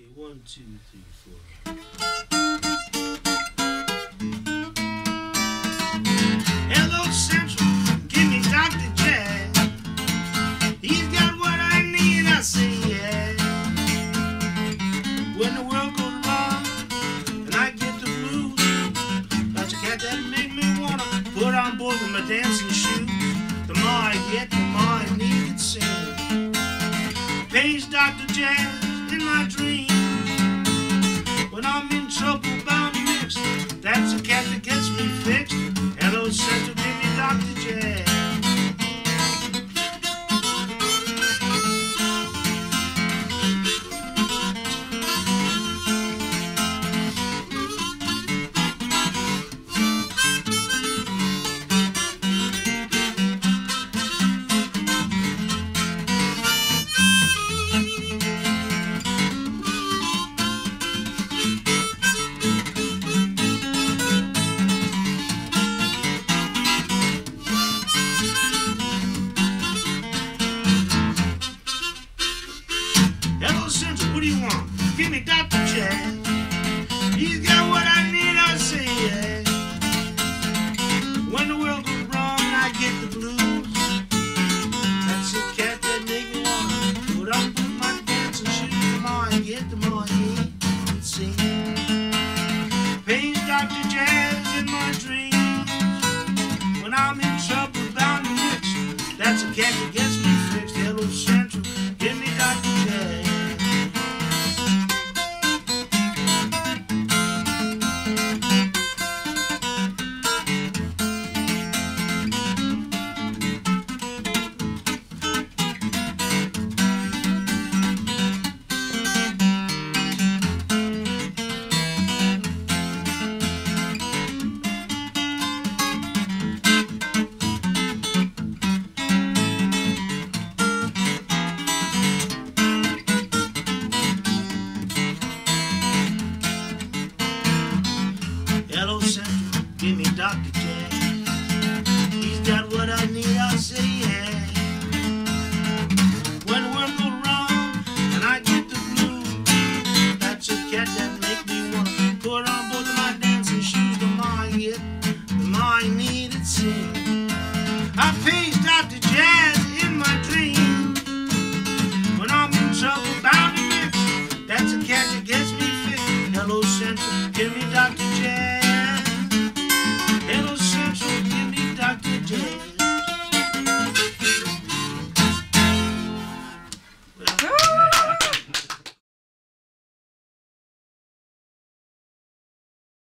Okay, one, two, three, four. Hello, Central. Give me Dr. Jazz. He's got what I need. I say, yeah. When the world goes wrong and I get the blues, that's a cat that make me wanna put on both of my dancing shoes. The more I get, the more I need it sing. Pays Dr. Dreams. oxygen. What do you want? Give me Dr. J. He's got what I need, I say yeah. When the world goes wrong, I get the blues. That's the cat that make me want to put on my dancing shoes tomorrow and get the money. I the ocean.